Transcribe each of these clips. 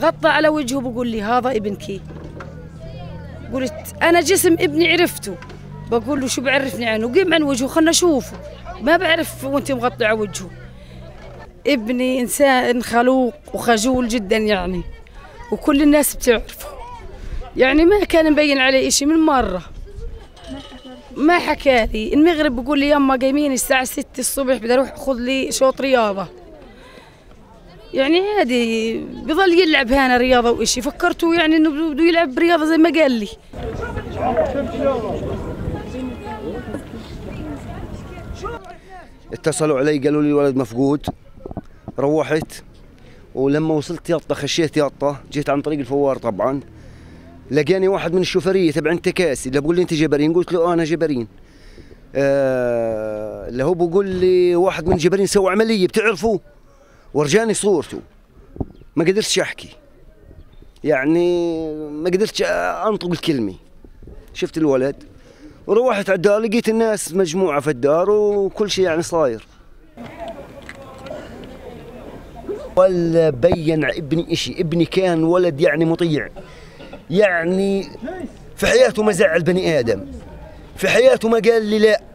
غطى على وجهه بقول لي هذا ابنك قلت أنا جسم ابني عرفته. بقول له شو بعرفني عنه؟ قيم عن وجهه خلنا نشوفه. ما بعرف وانت مغطي على وجهه. ابني إنسان خلوق وخجول جدا يعني وكل الناس بتعرفه. يعني ما كان مبين عليه إشي من مرة. ما حكى لي. المغرب بقول لي يما قايمين الساعة 6 الصبح بدي أروح أخذ لي شوط رياضة. يعني عادي بضل يلعب هنا رياضة وإشي فكرته يعني إنه بده يلعب رياضة زي ما قال لي. اتصلوا علي قالوا لي الولد مفقود. روحت ولما وصلت يطا خشيت يطا جيت عن طريق الفوار طبعا. لقاني واحد من الشوفرية تبع انتكاسي اللي بقول لي أنت جبرين قلت له أنا جبرين. آه اللي هو بقول لي واحد من جبرين سوى عملية بتعرفوا؟ ورجاني صورته. ما قدرتش أحكي. يعني ما قدرتش أنطق الكلمة. شفت الولد؟ وروحت على الدار لقيت الناس مجموعة في الدار وكل شيء يعني صاير. ولا بين ابني إشي. ابني كان ولد يعني مطيع. يعني في حياته ما زعل بني آدم. في حياته ما قال لي لا.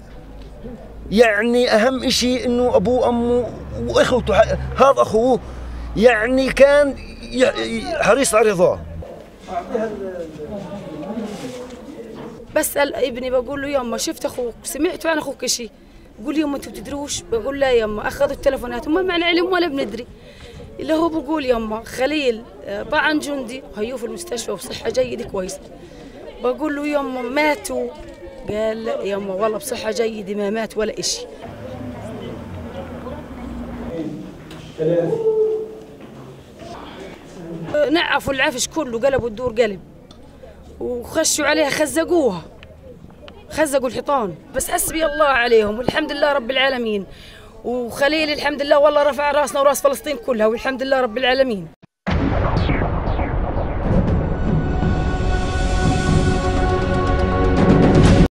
يعني أهم إشي إنه أبوه وأمه وإخوته هذا أخوه يعني كان حريص على رضاه. بسأل ابني بقول له يما شفت أخوك سمعت عن أخوك إشي؟ بقول يما أنتوا بتدروش؟ بقول لا يما أخذوا التلفونات ما معنا علم ولا بندري. اللي هو بقول يما خليل طعن جندي. هيوه في المستشفى وبصحة جيدة كويس بقول له يما ماتوا. قال لا يما والله بصحة جيدة ما مات ولا إشي. نعفوا العفش كله قلبوا الدور قلب. وخشوا عليها خزقوها. خزقوا الحيطان. بس حسبي الله عليهم والحمد لله رب العالمين. وخليل الحمد لله والله رفع راسنا وراس فلسطين كلها والحمد لله رب العالمين.